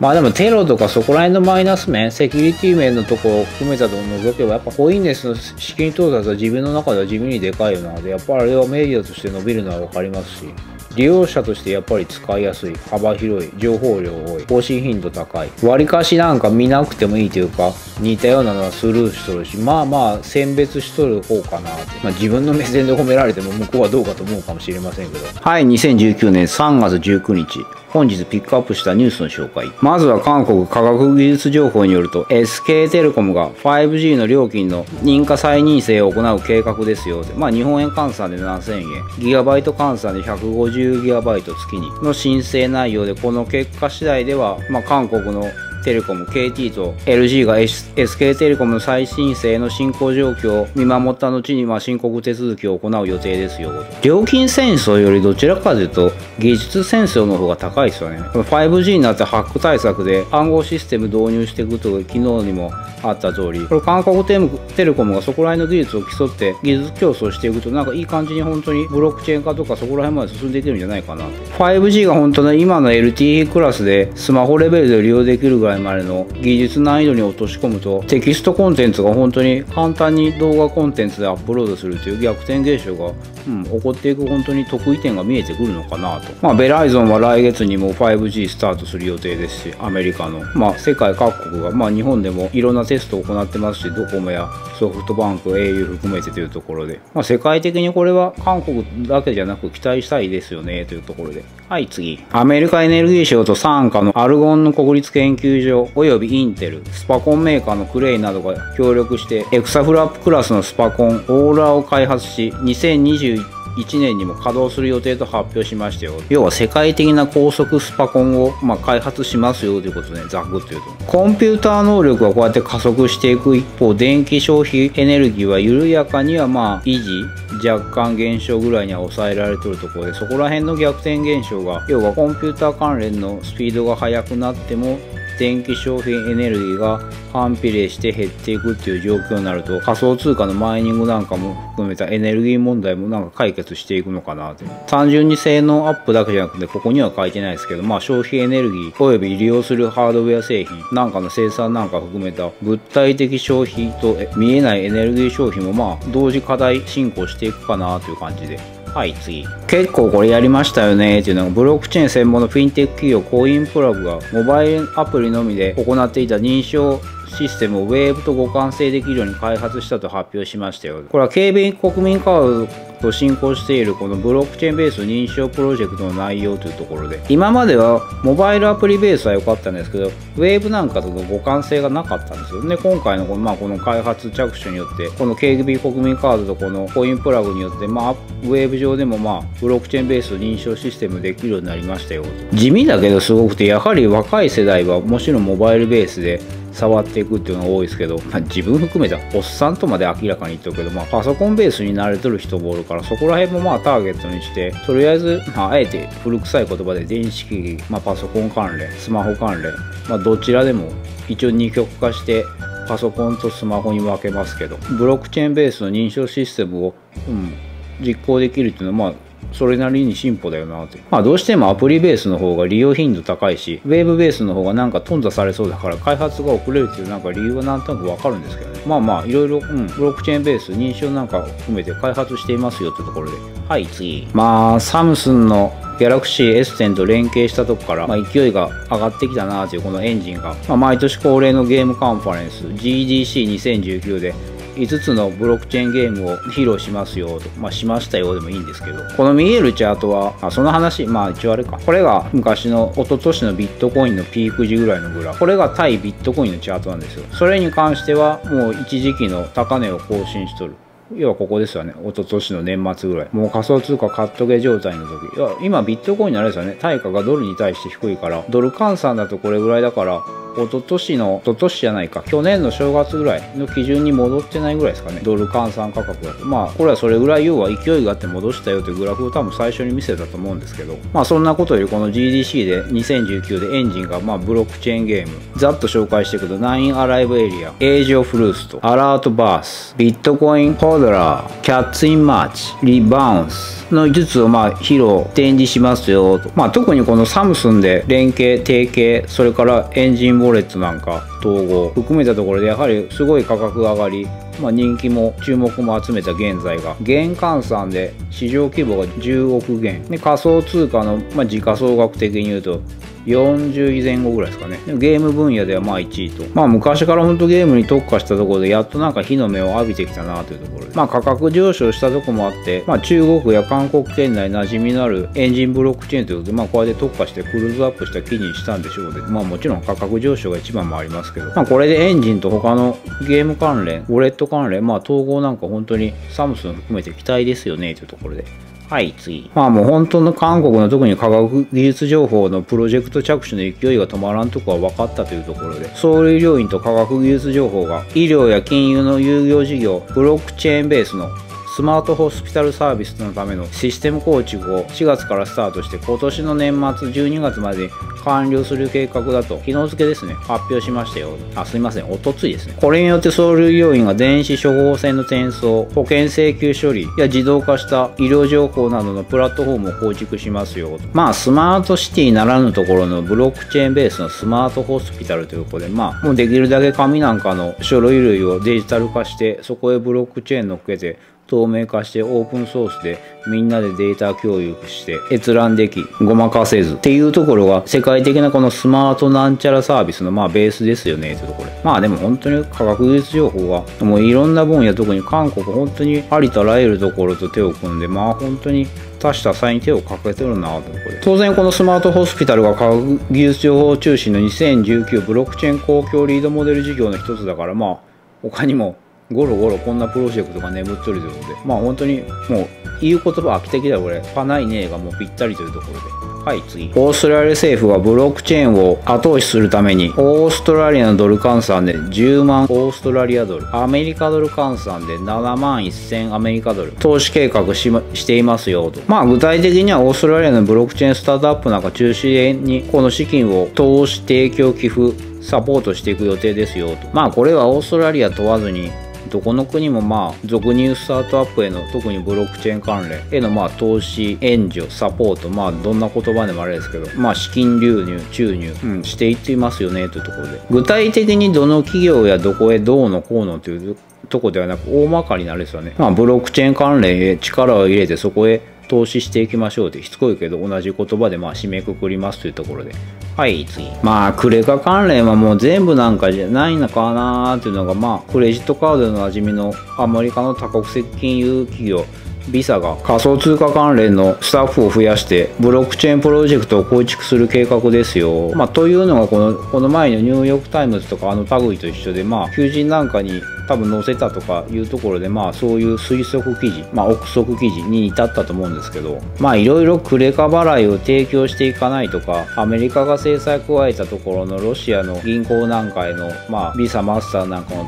まあでもテロとかそこら辺のマイナス面、セキュリティ面のところを含めたと除けば、やっぱコインネスの資金到達は自分の中では地味にでかいよなので、やっぱりあれはメディアとして伸びるのはわかりますし、利用者としてやっぱり使いやすい、幅広い、情報量多い、更新頻度高い。割かしなんか見なくてもいいというか、似たようなのはスルーしとるし、まあまあ選別しとる方かなまあ自分の目線で褒められても向こうはどうかと思うかもしれませんけど。はい、2019年3月19日。本日ピックアップしたニュースの紹介。まずは韓国科学技術情報によると、SK テレコムが 5G の料金の認可再認定を行う計画ですよ。まあ日本円換算で7000円。ギガバイト換算で 150GB 月にの申請内容で、この結果次第では、まあ韓国のテレコム KT と LG が SK テレコムの再申請の進行状況を見守った後にまあ申告手続きを行う予定ですよ。料金戦争よりどちらかというと技術戦争の方が高いですよね。5G になってハック対策で暗号システム導入していくと昨日にもあった通りこれ韓国テレコムがそこら辺の技術を競って技術競争していくとなんかいい感じに本当にブロックチェーン化とかそこら辺まで進んでいけるんじゃないかなと。5G が本当の今の LTE クラスでスマホレベルで利用できるぐらいらいまでの技術難易度に落とし込むとテキストコンテンツが本当に簡単に動画コンテンツでアップロードするという逆転現象が、うん、起こっていく本当に特異点が見えてくるのかなと、まあ、ベライゾンは来月にも 5G スタートする予定ですしアメリカの、まあ、世界各国が、まあ、日本でもいろんなテストを行ってますしドコモやソフトバンク au 含めてというところで、まあ、世界的にこれは韓国だけじゃなく期待したいですよねというところで。はい次アメリカエネルギー省と傘下のアルゴンヌ国立研究所及びインテル、スパコンメーカーのクレイなどが協力してエクサフロップクラスのスパコンオーロラを開発し2021 1年にも稼働する予定と発表しましたよ。要は世界的な高速スパコンを、まあ、開発しますよということで、ざっくというと。コンピューター能力はこうやって加速していく一方、電気消費エネルギーは緩やかにはまあ維持、若干減少ぐらいには抑えられてるところで、そこら辺の逆転現象が、要はコンピューター関連のスピードが速くなっても、電気消費エネルギーが反比例して減っていくっていう状況になると仮想通貨のマイニングなんかも含めたエネルギー問題もなんか解決していくのかなって。単純に性能アップだけじゃなくてここには書いてないですけどまあ消費エネルギー及び利用するハードウェア製品なんかの生産なんか含めた物体的消費と見えないエネルギー消費もまあ同時課題進行していくかなという感じで。はい次。結構これやりましたよねっていうのがブロックチェーン専門のフィンテック企業コインプラグがモバイルアプリのみで行っていた認証システムをウェーブと互換性できるように開発したと発表しましたよ。これは警備国民カードと進行しているこのブロックチェーンベース認証プロジェクトの内容というところで、今まではモバイルアプリベースは良かったんですけど、ウェーブなんかとの互換性がなかったんですよね。今回のこの,、まあ、この開発着手によって、この KB 国民カードとこのコインプラグによって、まあ、ウェーブ上でもまあ、ブロックチェーンベース認証システムできるようになりましたよ。地味だけどすごくて、やはり若い世代はもちろんモバイルベースで触っていくっていうのが多いですけど、まあ、自分含めておっさんとまで明らかに言ってるけど、まあ、パソコンベースに慣れてる人もおるからそこら辺もまあターゲットにしてとりあえず、まあ、あえて古臭い言葉で電子機器、まあ、パソコン関連スマホ関連、まあ、どちらでも一応二極化してパソコンとスマホに分けますけどブロックチェーンベースの認証システムを、うん、実行できるっていうのはまあそれなりに進歩だよなって。まあどうしてもアプリベースの方が利用頻度高いし、ウェーブベースの方がなんか頓挫されそうだから開発が遅れるっていうなんか理由はなんとなくわかるんですけどね。まあまあいろいろ、うん、ブロックチェーンベース認証なんかを含めて開発していますよってところで。はい次。まあサムスンのギャラクシー S10 と連携したとこから、まあ、勢いが上がってきたなというこのエンジンが、まあ、毎年恒例のゲームカンファレンス GDC2019 で5つのブロックチェーンゲームを披露しますよと、まあ、しましたよでもいいんですけど、この見えるチャートは、あその話、まあ一応あれか。これが昔の一昨年のビットコインのピーク時ぐらいのグラフ。これが対ビットコインのチャートなんですよ。それに関しては、もう一時期の高値を更新しとる。要はここですよね。一昨年の年末ぐらい。もう仮想通貨カットゲ状態の時。いや、今ビットコインのあれですよね。対価がドルに対して低いから、ドル換算だとこれぐらいだから、一昨年の、一昨年じゃないか、去年の正月ぐらいの基準に戻ってないぐらいですかね。ドル換算価格だと。まあ、これはそれぐらい要は勢いがあって戻したよというグラフを多分最初に見せたと思うんですけど、まあそんなことよりこの GDC で2019でエンジンがまあブロックチェーンゲーム、ざっと紹介していくと、9アライブエリア、エイジオフルースト、アラートバース、ビットコインホードラー、キャッツインマーチ、リバウンス、の5つをまあ披露展示しますよと、まあ、特にこのサムスンで連携提携それからエンジンボレットなんか統合含めたところでやはりすごい価格が上がりまあ、人気も注目も集めた現在が現換算で市場規模が10億元。で仮想通貨の、まあ、時価総額的に言うと40位前後ぐらいですかね。ゲーム分野ではまあ1位と。まあ昔から本当ゲームに特化したところでやっとなんか火の目を浴びてきたなというところで。まあ価格上昇したとこもあって、まあ中国や韓国圏内馴染みのあるエンジンブロックチェーンということで、まあこうやって特化してクルーズアップした機にしたんでしょうで、まあもちろん価格上昇が一番もありますけど、まあこれでエンジンと他のゲーム関連、ウォレット関連、まあ統合なんか本当にサムスン含めて期待ですよねというところで。はい、次。まあもう本当の韓国の特に科学技術情報のプロジェクト着手の勢いが止まらんとこは分かったというところで、ソウル医療院と科学技術情報が医療や金融の有業事業、ブロックチェーンベースのスマートホスピタルサービスのためのシステム構築を4月からスタートして今年の年末12月まで完了する計画だと昨日付ですね。発表しましたよあすいません。おとついですね。これによってソウル医療院が電子処方箋の転送保険請求処理や自動化した医療情報などのプラットフォームを構築しますよまあスマートシティならぬところのブロックチェーンベースのスマートホスピタルということでまあもうできるだけ紙なんかの書類類をデジタル化してそこへブロックチェーン乗っけて透明化してオープンソースでみんなでデータ共有して閲覧できごまかせずっていうところが世界的なこのスマートなんちゃらサービスのまあベースですよね。ってところまあでも本当に科学技術情報はもういろんな分野特に韓国本当にありとあらゆるところと手を組んでまあ本当に多種多彩に手をかけてるなと当然このスマートホスピタルが科学技術情報中心の2019ブロックチェーン公共リードモデル事業の一つだからまあ他にもゴロゴロこんなプロジェクトが眠っとるということで、まあ本当にもう言う言葉飽きてきたこれ、パないねえがもうぴったりというところで。はい、次。オーストラリア政府はブロックチェーンを後押しするために、オーストラリアのドル換算で10万オーストラリアドル、アメリカドル換算で7万1000アメリカドル、投資計画し,、ま、していますよと。まあ具体的にはオーストラリアのブロックチェーンスタートアップなんか中心にこの資金を投資提供寄付サポートしていく予定ですよと。まあこれはオーストラリア問わずにどこの国もまあ俗に言うスタートアップへの特にブロックチェーン関連へのまあ投資援助サポートまあどんな言葉でもあれですけどまあ資金流入注入、うん、していっていますよねというところで。具体的にどの企業やどこへどうのこうのというとこではなく大まかになるですよね。まあブロックチェーン関連へ力を入れてそこへ投資していきましょうってしつこいけど同じ言葉でまあ締めくくりますというところではい、次。まあ、クレカ関連はもう全部なんかじゃないのかなーっていうのが、まあ、クレジットカードの馴染みのアメリカの多国籍金融企業、ビザが仮想通貨関連のスタッフを増やしてブロックチェーンプロジェクトを構築する計画ですよ。まあ、というのがこのこの前のニューヨーク・タイムズとかあの類と一緒でまあ求人なんかに多分載せたとかいうところでまあそういう推測記事まあ憶測記事に至ったと思うんですけどまあいろいろクレカ払いを提供していかないとかアメリカが制裁加えたところのロシアの銀行なんかへのまあビザマスターなんかの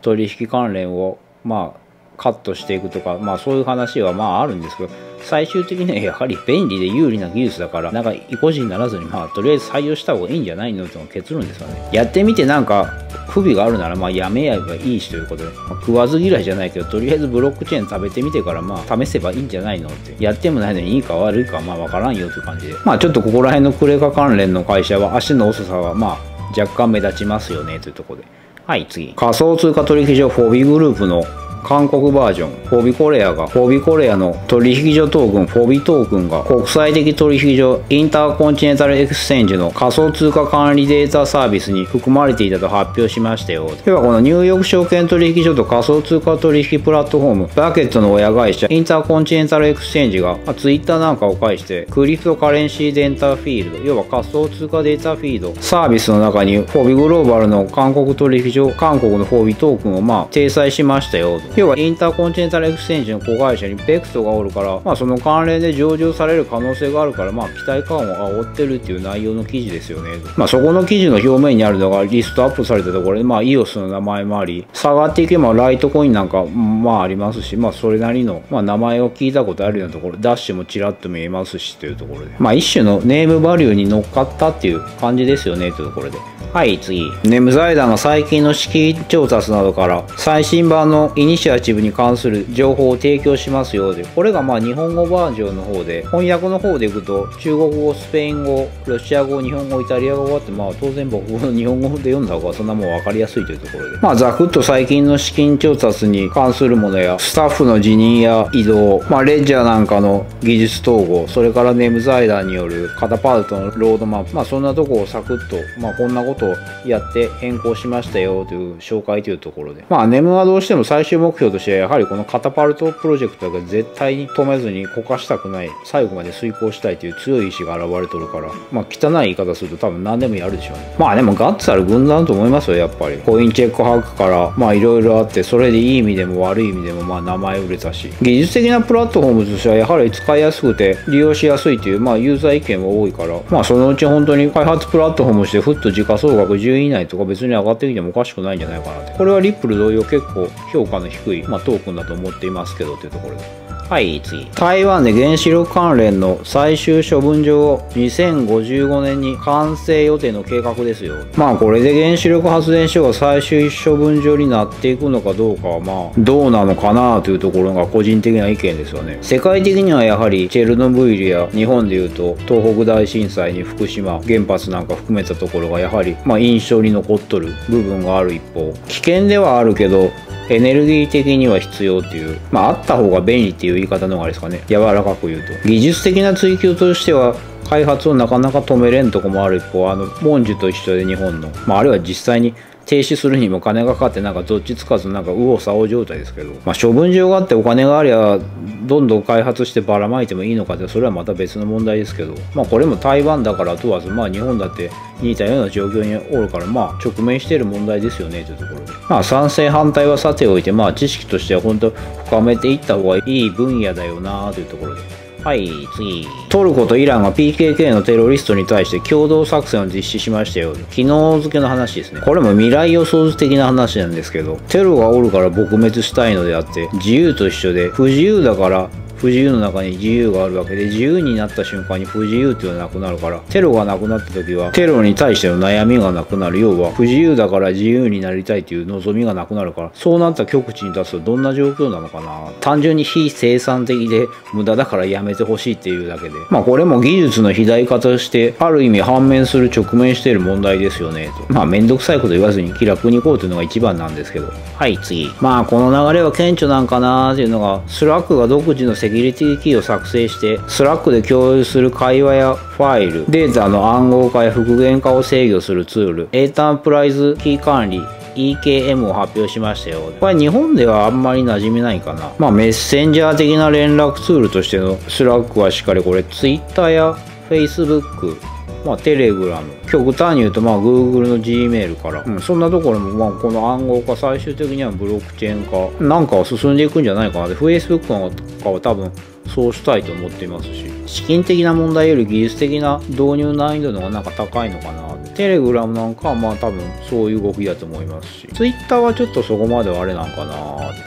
取引関連をまあカットしていくとか、まあそういう話はまああるんですけど、最終的にはやはり便利で有利な技術だから、なんか意固地にならずに、まあとりあえず採用した方がいいんじゃないのというの結論ですよね。やってみてなんか不備があるなら、まあやめやればいいしということで、まあ、食わず嫌いじゃないけど、とりあえずブロックチェーン食べてみてから、まあ試せばいいんじゃないのって。やってもないのにいいか悪いか、まあわからんよという感じで。まあちょっとここら辺のクレカ関連の会社は足の遅さはまあ若干目立ちますよねというところで。はい、次。仮想通貨取引所フォビグループの韓国バージョン、フォビコレアが、フォビコレアの取引所トークン、フォビトークンが、国際的取引所、インターコンチネンタルエクスチェンジの仮想通貨管理データサービスに含まれていたと発表しましたよ。では、このニューヨーク証券取引所と仮想通貨取引プラットフォーム、バックトの親会社、インターコンチネンタルエクスチェンジが、ツイッターなんかを介して、クリプトカレンシーデータフィード、要は仮想通貨データフィード、サービスの中に、フォビグローバルの韓国取引所、韓国のフォビトークンをまあ、掲載しましたよ。要は、インターコンチネンタルエクスチェンジの子会社にベクトがおるから、まあその関連で上場される可能性があるから、まあ期待感を煽ってるっていう内容の記事ですよね。まあそこの記事の表面にあるのがリストアップされたところで、まあ EOS の名前もあり、下がっていけばライトコインなんか、まあありますし、まあそれなりの、まあ名前を聞いたことあるようなところ、ダッシュもちらっと見えますしというところで、まあ一種のネームバリューに乗っかったっていう感じですよねというところで。はい、次。ネーム財団が最近の資金調達などから、最新版のイニシアチブに関する情報を提供しますようで、これがまあ日本語バージョンの方で、翻訳の方でいくと、中国語、スペイン語、ロシア語、日本語、イタリア語があって、まあ当然僕の日本語で読んだ方がそんなもん分かりやすいというところで、まあざくっと最近の資金調達に関するものや、スタッフの辞任や移動、まあレッジャーなんかの技術統合、それからネーム財団によるカタパルトのロードマップ、まあそんなとこをサクッと、まあこんなことをやって変更しましたよという紹介というところで、まあネムはどうしても最終目目標としてはやはりこのカタパルトプロジェクトが絶対に止めずにこかしたくない、最後まで遂行したいという強い意志が現れとるから、まあ汚い言い方すると多分何でもやるでしょうね。まあでもガッツある軍団と思いますよ、やっぱり。コインチェックハックから、まあいろいろあって、それでいい意味でも悪い意味でもまあ名前売れたし、技術的なプラットフォームとしてはやはり使いやすくて利用しやすいという、まあユーザー意見も多いから、まあそのうち本当に開発プラットフォームしてふっと時価総額10位以内とか別に上がってきてもおかしくないんじゃないかなって。これはリップル同様結構評価の低低い、まあ、トークンだと思っていますけどというところで。はい、次。台湾で原子力関連の最終処分場を2055年に完成予定の計画ですよ。まあこれで原子力発電所が最終処分場になっていくのかどうかはまあどうなのかなというところが個人的な意見ですよね。世界的にはやはりチェルノブイリや日本でいうと東北大震災に福島原発なんか含めたところがやはりまあ印象に残っとる部分がある一方危険ではあるけどエネルギー的には必要っていう、まあ、あった方が便利っていう言い方の方があれですかね。柔らかく言うと。技術的な追求としては、開発をなかなか止めれんとこもある一方、あの、モンジュと一緒で日本の、まあ、あるいは実際に停止するにも金がかかってなんかどっちつかずなんか右往左往状態ですけど、まあ、処分場があってお金がありゃどんどん開発してばらまいてもいいのかってそれはまた別の問題ですけど、まあ、これも台湾だから問わず、まあ、日本だって似たような状況におるからまあ直面している問題ですよねというところで。まあ賛成反対はさておいてまあ知識としては本当深めていった方がいい分野だよなというところで。はい、次。トルコとイランが PKK のテロリストに対して共同作戦を実施しましたよ。昨日付けの話ですね。これも未来予想図的な話なんですけど、テロがおるから撲滅したいのであって、自由と一緒で、不自由だから不自由の中に自由があるわけで自由になった瞬間に不自由っていうのはなくなるからテロがなくなった時はテロに対しての悩みがなくなる。要は不自由だから自由になりたいという望みがなくなるからそうなった極地に立つとどんな状況なのかな。単純に非生産的で無駄だからやめてほしいっていうだけで。まあこれも技術の肥大化としてある意味反面する直面している問題ですよねと。まあめんどくさいこと言わずに気楽に行こうというのが一番なんですけど。はい次。まあこの流れは顕著なんかなっていうのがスラックが独自のセキュリティキーを作成して、スラックで共有する会話やファイル、データの暗号化や復元化を制御するツール、エンタープライズキー管理、EKM を発表しましたよ。これ日本ではあんまり馴染みないかな。まあメッセンジャー的な連絡ツールとしてのスラックはしっかりこれ Twitter や Facebook、まあ、テレグラム、極端に言うと、まあ、Google の Gmail から、うん、そんなところも、まあ、この暗号化、最終的にはブロックチェーン化なんかは進んでいくんじゃないかなで、Facebook なんかは多分、そうしたいと思っていますし、資金的な問題より技術的な導入難易度の方がなんか高いのかなテレグラムなんかはまあ多分そういう動きだと思いますし、ツイッターはちょっとそこまではあれなんかな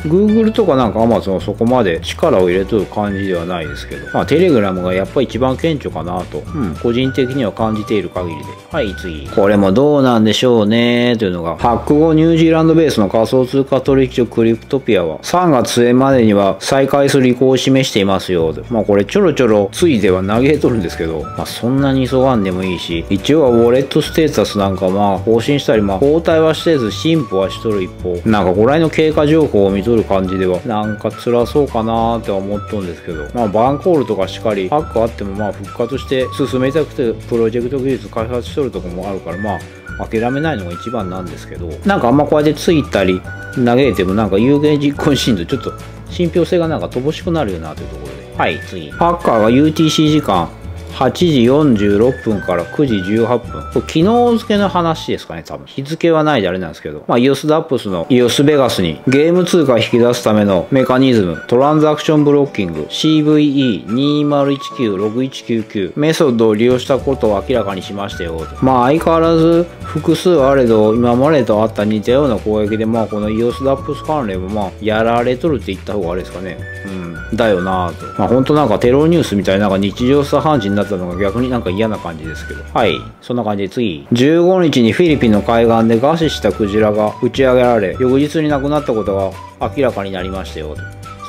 Google とかなんか Amazon はそこまで力を入れとる感じではないですけど、まあテレグラムがやっぱり一番顕著かなと、うん、個人的には感じている限りで。はい、次。これもどうなんでしょうねというのが、ハック後ニュージーランドベースの仮想通貨取引所クリプトピアは3月末までには再開する意向を示していますよ。まあこれちょろちょろついでは投げとるんですけど、まあそんなに急がんでもいいし、一応はウォレットステテータスなんかまあ更新したりまあ交代はしてず進歩はしとる一方。なんかこらいの経過情報を見とる感じではなんか辛そうかなーって思っとんですけど。まあバンコールとかしっかりハックあってもまあ復活して進めたくてプロジェクト技術開発しとるとこもあるからまあ諦めないのが一番なんですけど。なんかあんまこうやってついたり投げてもなんか有言実行シーンとちょっと信憑性がなんか乏しくなるよなというところで。はい次。ハッカーが UTC 時間。8時46分から9時18分。昨日付の話ですかね、多分。日付はないであれなんですけど。まあ、EOS ダップスの EOS ベガスにゲーム通貨引き出すためのメカニズム、トランザクションブロッキング、CVE20196199 メソッドを利用したことを明らかにしましたよ。まあ、相変わらず複数あれど、今までとあった似たような攻撃で、まあ、この EOS ダップス関連もまあ、やられとるって言った方があれですかね。うん。だよなぁと。まあ、ほんとなんかテロニュースみたいななんか日常茶飯事にななったのが逆になんか嫌な感じですけど。はい。そんな感じで次。15日にフィリピンの海岸で餓死したクジラが打ち上げられ、翌日に亡くなったことが明らかになりましたよ。と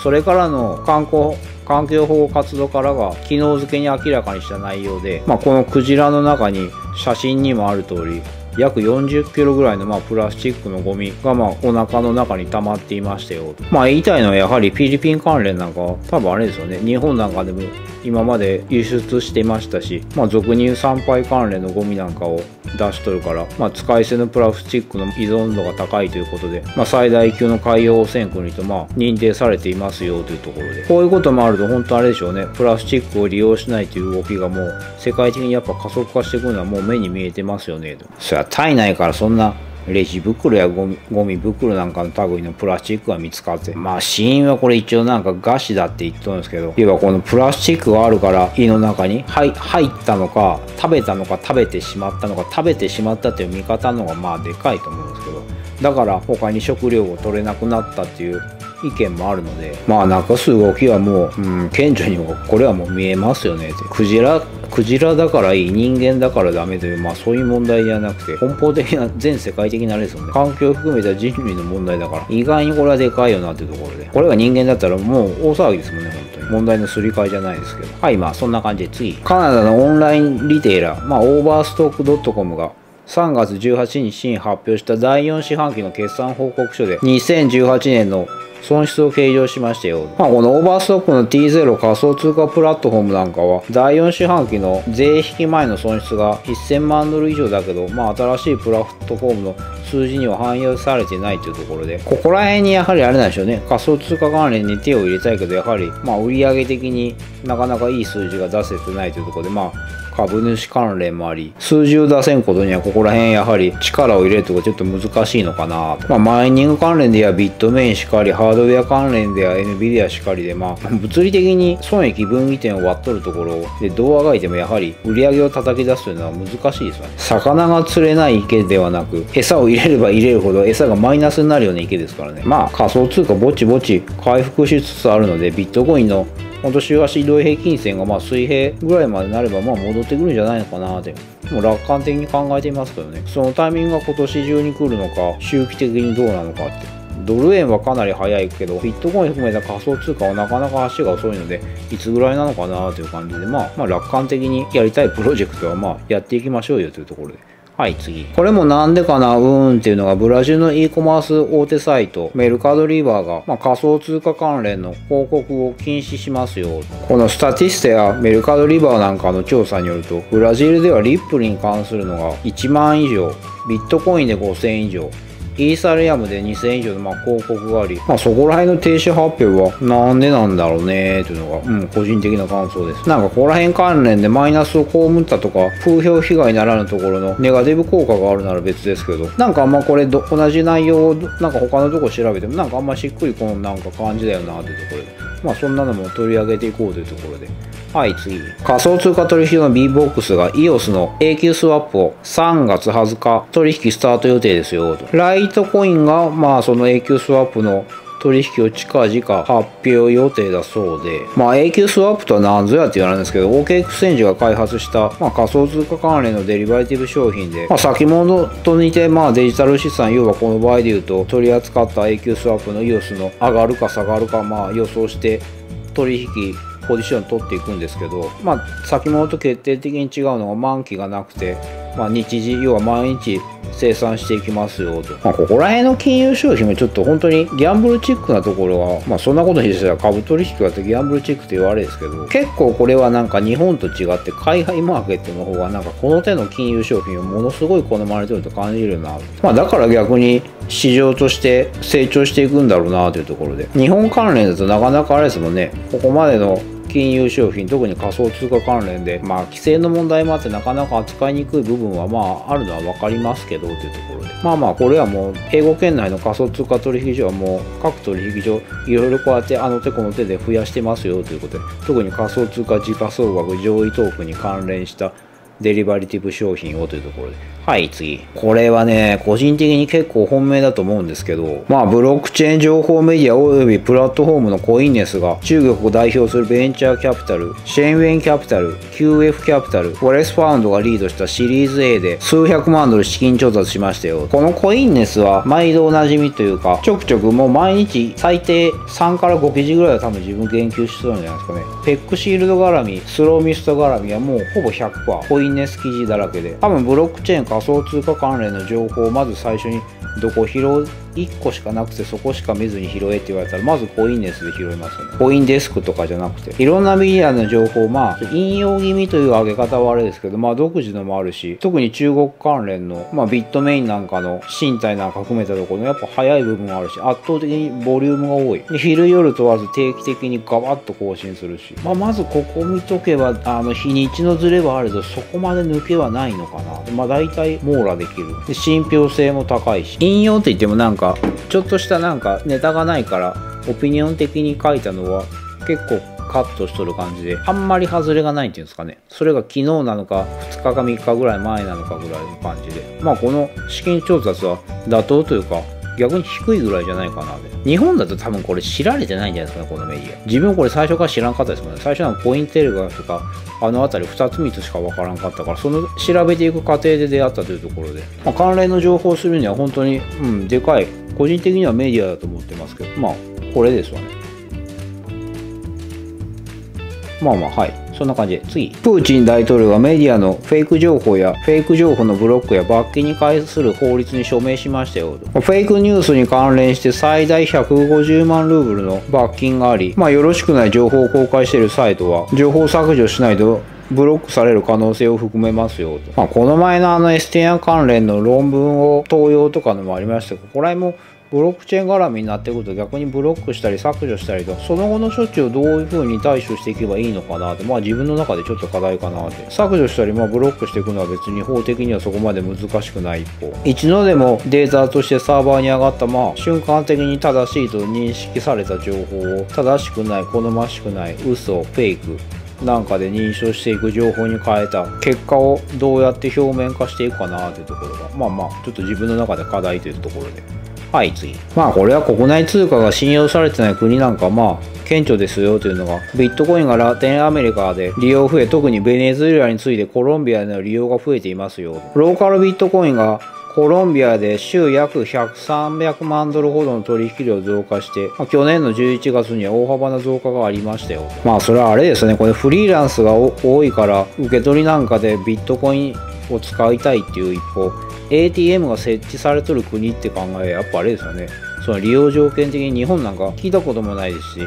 それからの観光環境保護活動からが昨日付に明らかにした内容で、まあ、このクジラの中に写真にもある通り約40キロぐらいのまあプラスチックのゴミがまあお腹の中に溜まっていましたよと。まあ言いたいのはやはりフィリピン関連なんかは多分あれですよね。日本なんかでも今まで輸出してましたし、まあ俗に言う参拝関連のゴミなんかを出しとるから、まあ使い捨てのプラスチックの依存度が高いということで、まあ最大級の海洋汚染国とまあ認定されていますよというところで、こういうこともあると本当あれでしょうね。プラスチックを利用しないという動きがもう世界的にやっぱ加速化していくのはもう目に見えてますよねと。そりゃ体内からそんなレジ袋やゴミゴミ袋なんかの類のプラスチックが見つかって、まあ死因はこれ一応なんか餓死だって言っとるんですけど、要はこのプラスチックがあるから胃の中に入ったのか、食べたのか食べてしまったのか、食べてしまったという見方の方がまあでかいと思うんですけど、だから他に食料を取れなくなったっていう意見もあるのでまあ中す動きはもう、うん、顕著にこれはもう見えますよね。ってクジラクジラだからいい人間だからダメというまあそういう問題じゃなくて根本的な全世界的なあれですよね。環境を含めた人類の問題だから。意外にこれはでかいよなっていうところで。これが人間だったらもう大騒ぎですもんね本当に。問題のすり替えじゃないですけど。はいまあそんな感じで次。カナダのオンラインリテイラー。まあオーバーストック .com が3月18日に発表した第4四半期の決算報告書で2018年の損失を計上しましたよ。まあ、このオーバーストックの T0 仮想通貨プラットフォームなんかは、第4四半期の税引き前の損失が1000万ドル以上だけど、まあ、新しいプラットフォームの数字には反映されてないというところで、ここら辺にやはりあれなんでしょうね、仮想通貨関連に手を入れたいけど、やはり、まあ、売上的になかなかいい数字が出せてないというところで、まあ、株主関連もあり、数字を出せんことにはここら辺やはり力を入れるとかちょっと難しいのかなまあ、マイニング関連ではビットメインしかり、ハードウェア関連では NVIDIA しかりで、まあ、物理的に損益分岐点を割っとるところで、どうあがいてもやはり売り上げを叩き出すというのは難しいですよね。魚が釣れない池ではなく、餌を入れれば入れるほど餌がマイナスになるような池ですからね。まあ、仮想通貨ぼちぼち回復しつつあるので、ビットコインの本当週足移動平均線がまあ水平ぐらいまでなればまあ戻ってくるんじゃないのかなって。もう楽観的に考えていますけどね。そのタイミングが今年中に来るのか周期的にどうなのかって。ドル円はかなり早いけど、ビットコイン含めた仮想通貨はなかなか足が遅いので、いつぐらいなのかなという感じで、まあ、まあ、楽観的にやりたいプロジェクトはまあ、やっていきましょうよというところで。はい、次。これもなんでかな、うーんっていうのが、ブラジルの e コマース大手サイト、メルカドリーバーが、まあ、仮想通貨関連の広告を禁止しますよ。このスタティステやメルカドリーバーなんかの調査によると、ブラジルではリップルに関するのが1万以上、ビットコインで5000以上、イーサリアムで2000以上のまあ広告があり、まあ、そこら辺の停止発表はなんでなんだろうねというのが、うん、個人的な感想です。なんかここら辺関連でマイナスを被ったとか、風評被害ならぬところのネガティブ効果があるなら別ですけど、なんかあんまこれ同じ内容をなんか他のとこ調べてもなんかあんましっくりこのなんか感じだよなというところで、まあそんなのも取り上げていこうというところで。はい、次。仮想通貨取引の B-BOX が EOS の永久スワップを3月20日取引スタート予定ですよ。とライトコインが、まあその永久スワップの取引を近々発表予定だそうで、まあ、永久スワップとは何ぞやって言われるんですけど、OK エクスチェンジが開発した、まあ、仮想通貨関連のデリバティブ商品で、まあ、先物と似て、まあ、デジタル資産、要はこの場合で言うと、取り扱った永久スワップの EOS の上がるか下がるか、まあ、予想して取引ポジション取っていくんですけど、まあ、先物と決定的に違うのが満期がなくて、まあ、日時要は毎日生産していきますよと、まあ、ここら辺の金融商品もちょっと本当にギャンブルチックなところは、まあ、そんなことにしては株取引はギャンブルチックって言われですけど結構これはなんか日本と違って海外マーケットの方がなんかこの手の金融商品をものすごい好まれてると感じるな、まあ、だから逆に市場として成長していくんだろうなというところで。日本関連だとなかなかあれですもんね。ここまでの金融商品特に仮想通貨関連でまあ規制の問題もあってなかなか扱いにくい部分はまああるのは分かりますけどというところで。まあまあこれはもう英語圏内の仮想通貨取引所はもう各取引所いろいろこうやってあの手この手で増やしてますよということで。特に仮想通貨時価総額上位トークに関連したデリバリティブ商品をというところで。はい、次。これはね、個人的に結構本命だと思うんですけど、まあ、ブロックチェーン情報メディア及びプラットフォームのコインネスが中国を代表するベンチャーキャピタル、シェンウェンキャピタル、QF キャピタル、フォレスファウンドがリードしたシリーズ A で数百万ドル資金調達しましたよ。このコインネスは毎度おなじみというか、ちょくちょくもう毎日最低3から5記事ぐらいは多分自分言及しそうなんじゃないですかね。ペックシールド絡み、スローミスト絡みはもうほぼ100%コインネス記事だらけで、多分ブロックチェーン仮想通貨関連の情報をまず最初にどこ拾う1個しかなくてそこしか見ずに拾えって言われたらまずコインネスで拾いますよね。コインデスクとかじゃなくて。いろんなメディアの情報まあ引用気味という上げ方はあれですけどまあ独自のもあるし特に中国関連の、まあ、ビットメインなんかの身体なんか含めたところのやっぱ早い部分もあるし圧倒的にボリュームが多い。で昼夜問わず定期的にガバッと更新するし、まあ、まずここ見とけばあの日にちのズレはあるとそこまで抜けはないのかな。まあ大体網羅できる。で信憑性も高いし。引用って言ってもなんかちょっとしたなんかネタがないからオピニオン的に書いたのは結構カットしとる感じであんまり外れがないっていうんですかね。それが昨日なのか2日か3日ぐらい前なのかぐらいの感じで。まあこの資金調達は妥当というか逆に低いぐらいじゃないかな日本だと多分これ知られてないんじゃないですかねこのメディア。自分これ最初から知らんかったですもんね。最初はコインテレグラフとかあの辺り2つ3つしかわからんかったからその調べていく過程で出会ったというところで、まあ、関連の情報をするには本当にうんでかい個人的にはメディアだと思ってますけどまあこれですわね。まあまあはい。そんな感じ。次。プーチン大統領がメディアのフェイク情報やフェイク情報のブロックや罰金に関する法律に署名しましたよ。フェイクニュースに関連して最大150万ルーブルの罰金がありまあよろしくない情報を公開しているサイトは情報削除しないとブロックされる可能性を含めますよ。と。まあ、この前のあのエステア関連の論文を盗用とかのもありましたけど、ここら辺もブロックチェーン絡みになってくると逆にブロックしたり削除したりとその後の処置をどういう風に対処していけばいいのかなってまあ自分の中でちょっと課題かなって。削除したりまあブロックしていくのは別に法的にはそこまで難しくない一方。一度でもデータとしてサーバーに上がったまあ瞬間的に正しいと認識された情報を正しくない好ましくない嘘フェイクなんかで認証していく情報に変えた結果をどうやって表面化していくかなというところがまあまあちょっと自分の中で課題というところで。はい次。まあこれは国内通貨が信用されてない国なんかまあ顕著ですよというのがビットコインがラテンアメリカで利用増え特にベネズエラに次いでコロンビアでの利用が増えていますよローカルビットコインがコロンビアで週約100、300万ドルほどの取引量増加して、まあ、去年の11月には大幅な増加がありましたよ。まあそれはあれですね、これフリーランスが多いから受け取りなんかでビットコインを使いたいっていう一方、ATM が設置されとる国って考えやっぱあれですよね。その利用条件的に日本なんか聞いたこともないですし、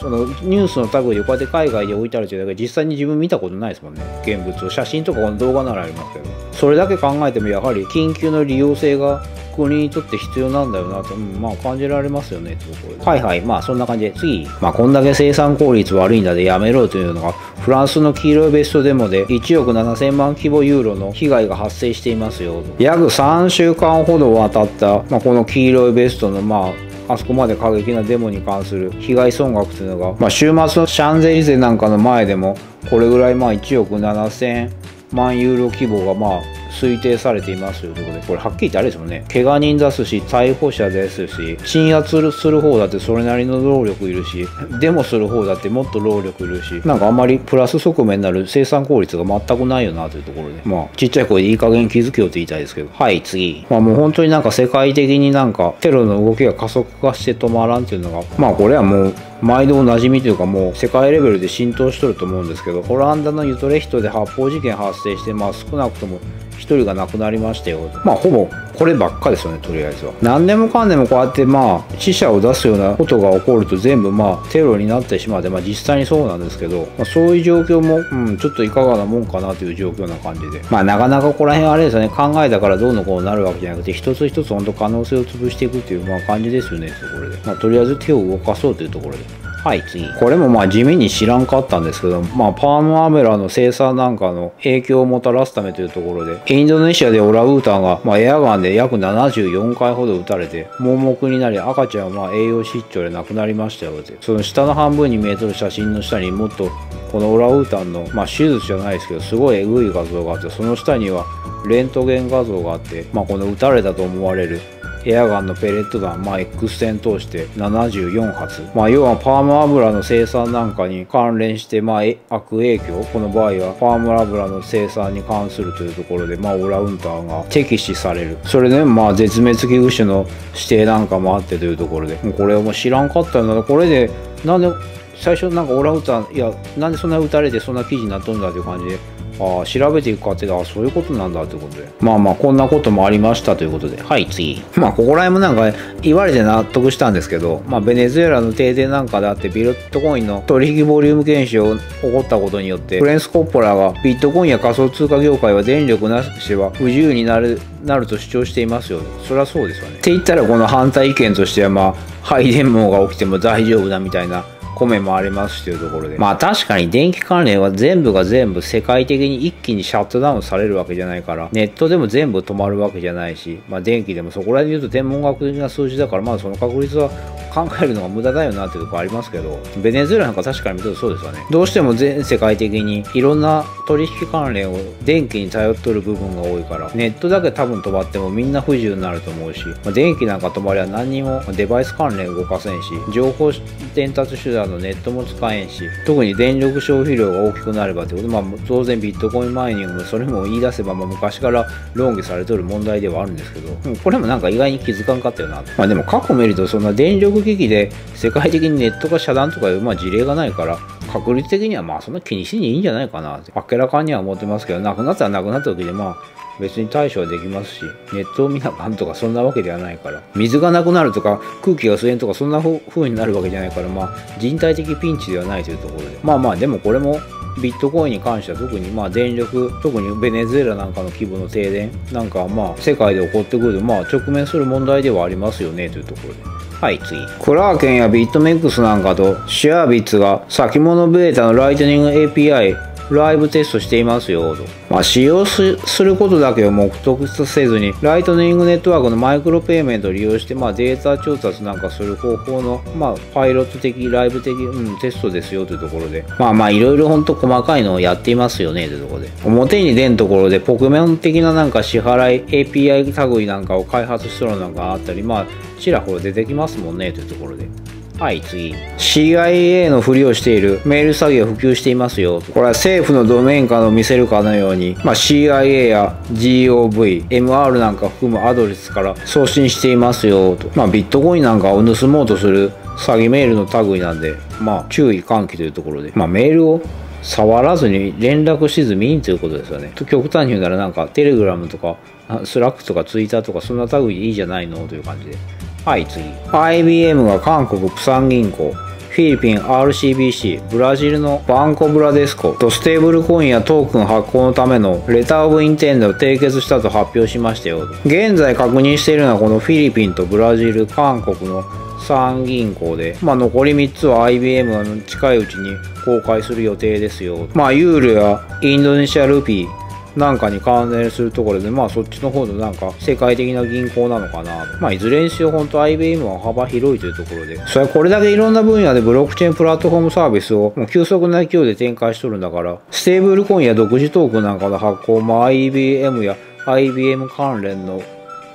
そのニュースの類でこうやって海外で置いてあるというだけで実際に自分見たことないですもんね。現物を写真とかこの動画ならありますけど。それだけ考えてもやはり緊急の利用性が国にとって必要なんだよなと、うん、まあ感じられますよねってところで。はいはい。まあそんな感じで。次。まあこんだけ生産効率悪いんだでやめろというのがフランスの黄色いベストデモで1億7000万規模ユーロの被害が発生していますよ。約3週間ほどわたった、まあ、この黄色いベストのまああそこまで過激なデモに関する被害損額というのが、まあ、週末のシャンゼリゼなんかの前でもこれぐらいまあ1億7000万ユーロ規模がまあ推定されていますということで、これはっきり言ってあれですもんね。怪我人出すし、逮捕者ですし、鎮圧する方だってそれなりの労力いるし、デモする方だってもっと労力いるし、なんかあんまりプラス側面になる生産効率が全くないよなというところで、まあ、ちっちゃい声でいい加減気づけようって言いたいですけど。はい、次。まあもう本当になんか世界的になんかテロの動きが加速化して止まらんっていうのが、まあこれはもう毎度おなじみというかもう世界レベルで浸透しとると思うんですけど、オランダのユトレヒトで発砲事件発生して、まあ少なくとも1人が亡くなりましたよ。まあほぼこればっかですよねとりあえずは。何でもかんでもこうやってまあ死者を出すようなことが起こると全部まあテロになってしまってまあ実際にそうなんですけど、まあ、そういう状況も、うん、ちょっといかがなもんかなという状況な感じで。まあなかなかここら辺あれですよね。考えたからどうのこうなるわけじゃなくて一つ一つ本当可能性を潰していくっていうまあ感じですよねところで。まあとりあえず手を動かそうというところではい次。これもまあ地味に知らんかったんですけどまあパーム油の生産なんかの影響をもたらすためというところでインドネシアでオラウータンがまあエアガンで約74回ほど撃たれて盲目になり赤ちゃんはまあ栄養失調で亡くなりましたよって。その下の半分に見えとる写真の下にもっとこのオラウータンのまあ手術じゃないですけどすごいエグい画像があってその下にはレントゲン画像があって、まあ、この撃たれたと思われるエアガンのペレット弾、まあ、X 線通して74発、まあ、要はパーム油の生産なんかに関連して、まあ、悪影響？この場合はパーム油の生産に関するというところで、まあ、オラウンターが敵視される。それで、まあ、絶滅危惧種の指定なんかもあってというところで。もうこれはもう知らんかったのでこれでなんで最初なんかオラウンターいやなんでそんな撃たれてそんな記事になっとんだという感じでああ調べていく過程であそういうことなんだってことで。まあまあこんなこともありましたということで。はい次。まあここら辺もなんか言われて納得したんですけどまあベネズエラの停電なんかであってビットコインの取引ボリューム減少起こったことによってフレンス・コッポラがビットコインや仮想通貨業界は電力なしは不自由になるなると主張していますよそりゃそうですよね。って言ったらこの反対意見としてはまあ配電網が起きても大丈夫だみたいな米もありますというところで。まあ確かに電気関連は全部が全部世界的に一気にシャットダウンされるわけじゃないから、ネットでも全部止まるわけじゃないし、まあ電気でもそこら辺で言うと天文学的な数字だから、まあその確率は考えるのが無駄だよなっていうとこありますけど、ベネズエラなんか確かに見るとそうですよね。どうしても全世界的にいろんな取引関連を電気に頼っとる部分が多いから、ネットだけ多分止まってもみんな不自由になると思うし、まあ、電気なんか止まりゃ何にもデバイス関連動かせんし、情報伝達手段のネットも使えんし、特に電力消費量が大きくなればってこと、まあ当然ビットコインマイニングもそれも言い出せば、まあ昔から論議されてる問題ではあるんですけど、これもなんか意外に気づかんかったよな。まあでも過去見るとそんな電力機器で世界的にネットが遮断とかいう、まあ、事例がないから、確率的にはまあそんな気にしにいいんじゃないかなって、明らかには思ってますけど、なくなったらなくなった時でまあ、別に対処はできますし、ネットを見なかんとかそんなわけではないから、水がなくなるとか空気が吸えんとかそんな風になるわけじゃないから、まあ人体的ピンチではないというところで。まあまあでもこれもビットコインに関しては特にまあ電力、特にベネズエラなんかの規模の停電なんかはまあ世界で起こってくるまあ直面する問題ではありますよねというところで。はい、次。クラーケンやビットメックスなんかとシェアビッツが先物ベータのライトニング API ライブテストしていますよと。まあ、使用することだけを目的とせずに、ライトニングネットワークのマイクロペイメントを利用して、まあ、データ調達なんかする方法の、まあ、パイロット的、ライブ的、うん、テストですよというところで、まあまあ、いろいろ本当細かいのをやっていますよねというところで。表に出んところで、ポケモン的ななんか支払い API 類なんかを開発するのがあったり、まあ、ちらほら出てきますもんねというところで。はい、次。CIA のふりをしているメール詐欺を普及していますよ。これは政府のドメイン化を見せるかのように、まあ、CIA や GOV、MR なんか含むアドレスから送信していますよと。まあ、ビットコインなんかを盗もうとする詐欺メールの類なんで、まあ、注意喚起というところで、まあ、メールを触らずに連絡しず見んということですよね。と極端に言うならなんかテレグラムとかスラックとかツイッターとかそんな類でいいじゃないのという感じで。はい、次。IBM が韓国プサン銀行、フィリピン RCBC、ブラジルのバンコブラデスコとステーブルコインやトークン発行のための letter of intent を締結したと発表しましたよ。現在確認しているのはこのフィリピンとブラジル、韓国の3銀行で、まあ、残り3つは IBM が近いうちに公開する予定ですよ。まあ、ユーロやインドネシアルピー、なんかに関連するところで、まあそっちの方のなんか世界的な銀行なのかな。まあいずれにしろ本当 IBM は幅広いというところで、それはこれだけいろんな分野でブロックチェーンプラットフォームサービスをもう急速な勢いで展開しとるんだから、ステーブルコインや独自トークンなんかの発行も IBM や IBM 関連の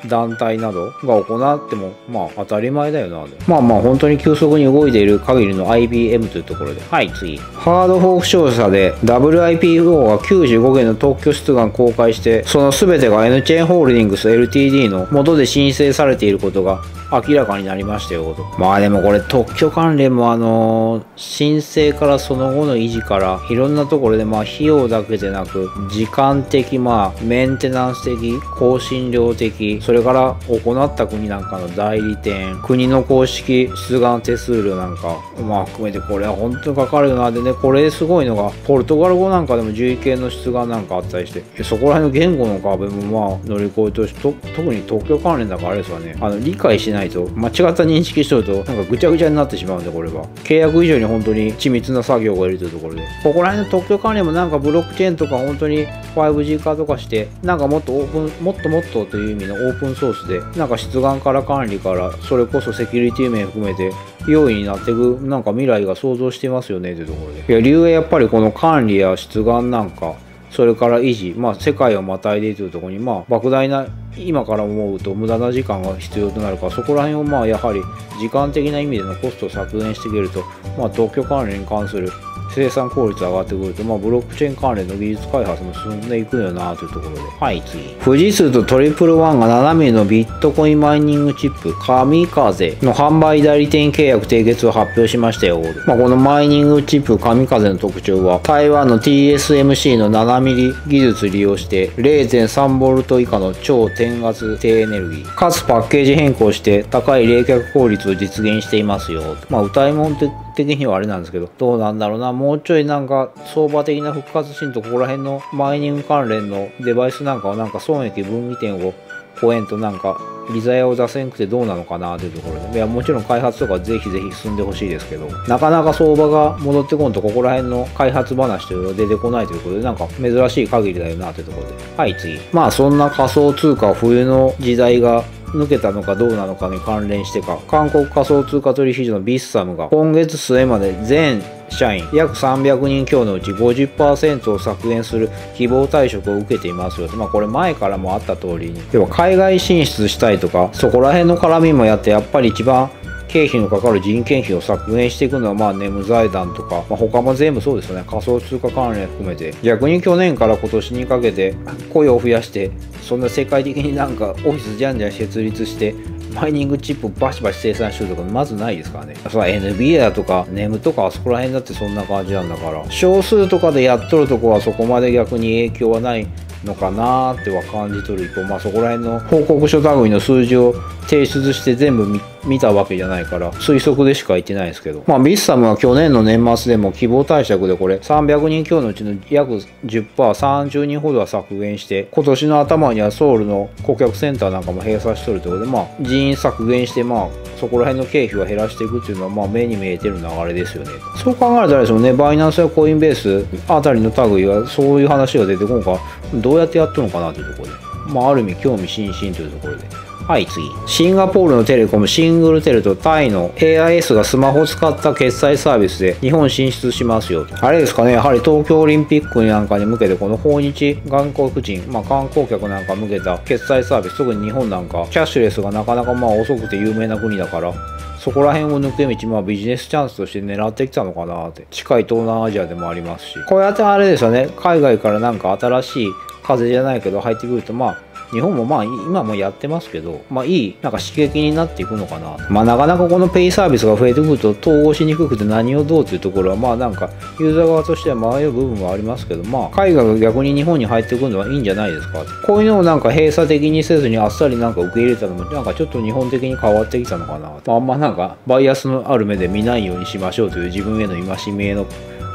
団体などが行っても、まあ当たり前だよな。まあまあ本当に急速に動いている限りの IBM というところで。はい、次。ハードフォーク調査で WIPO が95件の特許出願公開して、その全てが N チェーンホールディングス LTD の元で申請されていることが明らかになりましたよと。まあでもこれ特許関連もあのー、申請からその後の維持からいろんなところでまあ費用だけでなく時間的まあメンテナンス的更新量的それから行った国なんかの代理店、国の公式出願手数料なんか、まあ含めてこれは本当にかかるよな。でね、これすごいのが、ポルトガル語なんかでも11件の出願なんかあったりして、そこら辺の言語の壁もまあ乗り越えてほしい。特に東京関連だからあれですわね、あの理解しないと、間違った認識しとると、なんかぐちゃぐちゃになってしまうんで、これは。契約以上に本当に緻密な作業がいるというところで。ここら辺の特許関連もなんかブロックチェーンとか本当に 5G 化とかして、なんかもっとオープン、もっともっとという意味のオープンソースで、なんか出願から管理から、それこそセキュリティ面含めて、容易になっていく、なんか未来が想像してますよねというところで。いや、理由はやっぱりこの管理や出願なんか、それから維持、まあ、世界をまたいでいるというところに、まあ、莫大な今から思うと無駄な時間が必要となるからそこら辺をまあやはり時間的な意味でのコストを削減していけると、まあ、特許関連に関する生産効率上がってくると、まあ、ブロックチェーン関連の技術開発も進んでいくよなというところで。はい、次。富士通とトリプルワンが7ミリのビットコインマイニングチップ、カミカゼの販売代理店契約締結を発表しましたよ。まあ、このマイニングチップ、カミカゼの特徴は、台湾の TSMC の7ミリ技術利用して、0.3ボルト以下の超低圧低エネルギー、かつパッケージ変更して高い冷却効率を実現していますよ。まあ、歌い物って的にはあれなんですけど、どうなんだろうな。もうちょいなんか相場的な復活シーンとここら辺のマイニング関連のデバイスなんかはなんか損益分岐点を超えんとなんか利ザヤを出せんくてどうなのかなというところで。いや、もちろん開発とかぜひぜひ進んでほしいですけど、なかなか相場が戻ってこんとここら辺の開発話というのが出てこないということで、なんか珍しい限りだよなというところで。はい、次。まあそんな仮想通貨冬の時代が抜けたのかどうなのかに関連してか、韓国仮想通貨取引所のビッサムが今月末まで全社員約300人強のうち50%を削減する希望退職を受けていますよまあこれ前からもあった通りに。要は海外進出したいとかそこら辺の絡みもやってやっぱり一番経費のかかる人件費を削減していくのは、まあ、ネム財団とか、まあ、他も全部そうですよね。仮想通貨関連含めて。逆に去年から今年にかけて雇用を増やして、そんな世界的になんかオフィスじゃんじゃん設立して、マイニングチップバシバシ生産してるとかまずないですからね。それ NBA だとか、ネムとかあそこら辺だってそんな感じなんだから。少数とかでやっとるとこはそこまで逆に影響はないのかなーっては感じ取る一方、まあそこら辺の報告書類の数字を提出して全部見たわけじゃないから推測でしか言ってないですけど、まあビッサムは去年の年末でも希望退職でこれ300人強のうちの約 10%30 人ほどは削減して今年の頭にはソウルの顧客センターなんかも閉鎖しとるということで、まあ人員削減してまあそこら辺の経費を減らしていくっていうのはまあ目に見えてる流れですよね。そう考えるとあれですもんね、バイナンスやコインベースあたりの類はそういう話が出てこんか、どうやってやっとるのかなというところで、まあある意味興味津々というところで。はい、次。シンガポールのテレコム、シングルテレとタイの AIS がスマホを使った決済サービスで日本進出しますよとあれですかね、やはり東京オリンピックなんかに向けて、この訪日外国人、まあ観光客なんか向けた決済サービス、特に日本なんか、キャッシュレスがなかなかまあ遅くて有名な国だから、そこら辺を抜け道、まあビジネスチャンスとして狙ってきたのかなって。近い東南アジアでもありますし。こうやってあれですよね、海外からなんか新しい風じゃないけど入ってくると、まあ、日本もまあ今もやってますけど、まあいいなんか刺激になっていくのかな。まあなかなかこのペイサービスが増えてくると統合しにくくて何をどうというところはまあなんかユーザー側としては迷う部分はありますけど、まあ海外が逆に日本に入ってくるのはいいんじゃないですか。こういうのをなんか閉鎖的にせずにあっさりなんか受け入れたのもなんかちょっと日本的に変わってきたのかな。あんまなんかバイアスのある目で見ないようにしましょうという自分への戒めの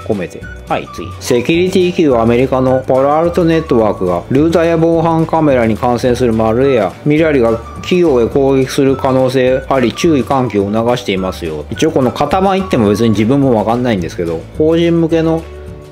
込めて。はい、次。セキュリティ企業アメリカのパラアルトネットワークが、ルーターや防犯カメラに感染するマルウェア、ミラリが企業へ攻撃する可能性あり注意喚起を促していますよ。一応この塊っても別に自分もわかんないんですけど、法人向けの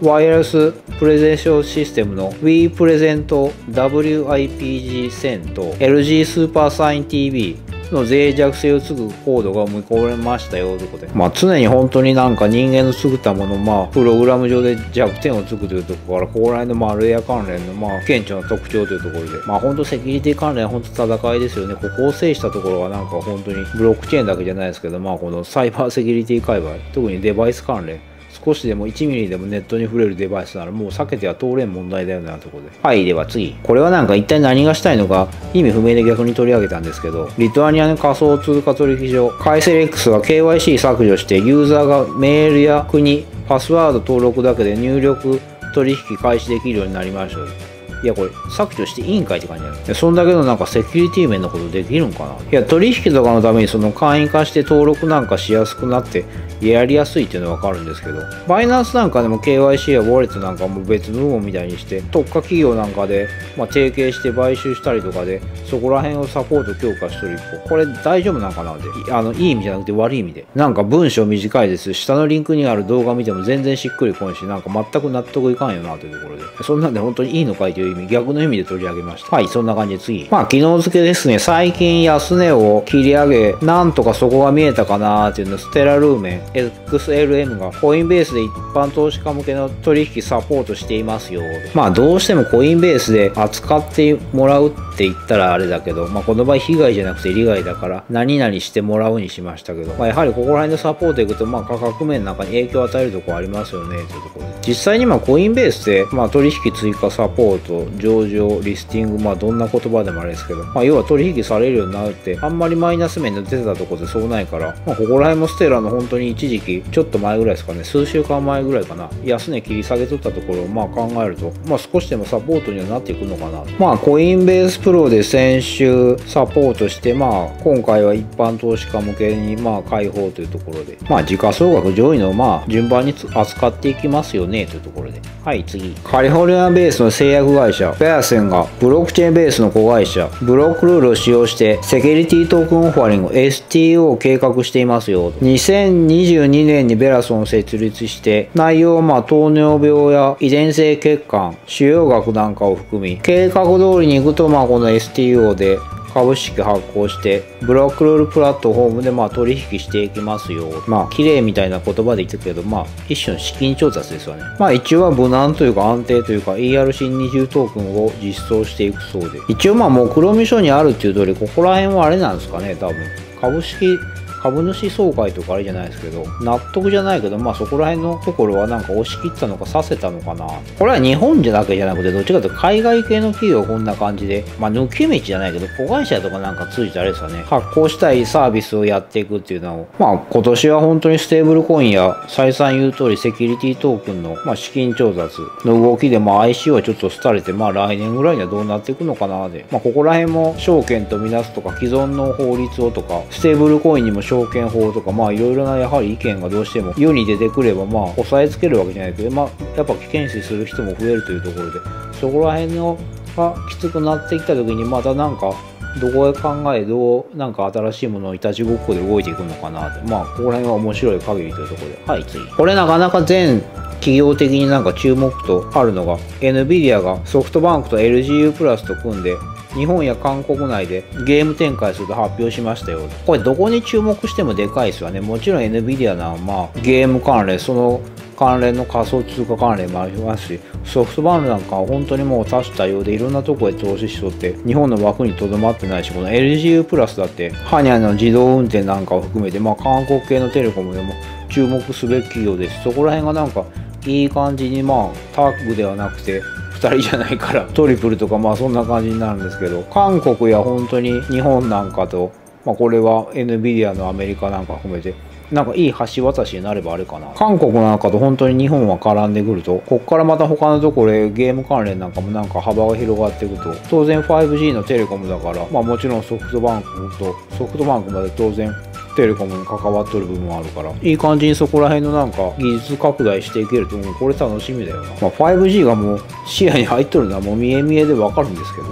ワイヤレスプレゼンションシステムの WePresent WIPG1000 と LG スーパーサイン TV の脆弱性をつぐコードが埋め込めましたよということで、まあ、常に本当になんか人間の作ったもの、まあ、プログラム上で弱点をつくというところから、ここら辺のマルウェア関連の、まあ、顕著な特徴というところで、まあ、本当セキュリティ関連は本当戦いですよね。ここを制したところがなんか本当にブロックチェーンだけじゃないですけど、まあ、このサイバーセキュリティ界隈、特にデバイス関連、少しでも1ミリでもネットに触れるデバイスならもう避けては通れん問題だよなとこで。はい、では次。これはなんか一体何がしたいのか意味不明で逆に取り上げたんですけど、リトアニアの仮想通貨取引所、カイセレックスが KYC 削除してユーザーがメールや国、パスワード登録だけで入力取引開始できるようになりました。いやこれ削除していいんかいって感じだよ。いやそんだけのなんかセキュリティ面のことできるんかな。いや取引とかのためにその会員化して登録なんかしやすくなってやりやすいっていうのはわかるんですけど。バイナンスなんかでも KYC やウォレットなんかも別部門みたいにして特化企業なんかで、まあ、提携して買収したりとかでそこら辺をサポート強化してる一方。これ大丈夫なんかなって。あのいい意味じゃなくて悪い意味で。なんか文章短いです。下のリンクにある動画見ても全然しっくりこんしなんか全く納得いかんよなというところで。そんなんで本当にいいのかいという意味逆の意味で取り上げました。はいそんな感じで次。まあ昨日付けですね。最近安値を切り上げなんとかそこが見えたかなっていうの。ステラルーメン XLM がコインベースで一般投資家向けの取引サポートしていますよまあどうしてもコインベースで扱ってもらうって言ったらあれだけど、まあ、この場合被害じゃなくて利害だから何々してもらうにしましたけど、まあ、やはりここら辺のサポートいくと、まあ、価格面なんかに影響を与えるところありますよねというところで。実際にまあコインベースで、まあ、取引追加サポート上場リスティングまあどんな言葉でもあれですけど、まあ、要は取引されるようになるってあんまりマイナス面で出てたとこでそうないから、まあ、ここら辺もステラの本当に一時期ちょっと前ぐらいですかね数週間前ぐらいかな安値切り下げとったところをまあ考えると、まあ、少しでもサポートにはなっていくのかな。まあコインベースプロで先週サポートしてまあ今回は一般投資家向けにまあ開放というところでまあ時価総額上位のまあ順番に扱っていきますよねというところで。はい次。カリフォルニアベースの製薬会社ベアセンがブロックチェーンベースの子会社。ブロックルールを使用してセキュリティトークンオファリング STO を計画していますよ2022年にベラソンを設立して内容はまあ糖尿病や遺伝性血管腫瘍学なんかを含み計画通りに行くとまあこの STO で株式発行してブロックルールプラットフォームでまあ取引していきますよ。まあ綺麗みたいな言葉で言ってたけどまあ一種の資金調達ですよね。まあ一応は無難というか安定というか ERC20 トークンを実装していくそうで。一応まあもう黒見書にあるっていう通りここら辺はあれなんですかね多分。株式株主総会とかあれじゃないですけど、納得じゃないけど、まあそこら辺のところはなんか押し切ったのかさせたのかな。これは日本じゃだけじゃなくて、どっちかというと海外系の企業はこんな感じで、まあ抜け道じゃないけど、子会社とかなんかついてあれですよね、発行したいサービスをやっていくっていうのを、まあ今年は本当にステーブルコインや再三言う通りセキュリティトークンの、まあ、資金調達の動きで、まあ IC はちょっと廃れて、まあ来年ぐらいにはどうなっていくのかなで、まあここら辺も証券とみなすとか既存の法律をとか、ステーブルコインにも証券法とか、まあいろいろなやはり意見がどうしても世に出てくればまあ押さえつけるわけじゃないけど、まあやっぱ危険視する人も増えるというところで、そこら辺のがきつくなってきた時にまたなんかどこへ考えどうなんか新しいものをいたちごっこで動いていくのかなってまあここら辺は面白い限りというところで。はい次。これなかなか全企業的になんか注目とあるのが NVIDIA がソフトバンクと LGU プラスと組んで日本や韓国内でゲーム展開すると発表しましたよ。これどこに注目してもでかいですよね。もちろん NVIDIA なまあゲーム関連、その関連の仮想通貨関連もありますし、ソフトバンクなんかは本当にもう多種多様でいろんなとこへ投資しとって、日本の枠にとどまってないし、この LGU プラスだって、ハニャの自動運転なんかを含めて、まあ韓国系のテレコムでも注目すべき企業ですそこら辺がなんかいい感じにまあタッグではなくて2人じゃないから。トリプルとかまあそんな感じになるんですけど。韓国や本当に日本なんかと、まあ、これは NVIDIA のアメリカなんか含めてなんかいい橋渡しになればあれかな。韓国なんかと本当に日本は絡んでくるとこっからまた他のところへゲーム関連なんかもなんか幅が広がっていくと。当然 5G のテレコムだからまあもちろんソフトバンクとソフトバンクまで当然テレコムに関わっとる部分もあるから。いい感じにそこら辺のなんか技術拡大していけるともうこれ楽しみだよな、まあ、5G がもう視野に入っとるのはもう見え見えでわかるんですけど。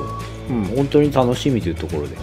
うん本当に楽しみというところで。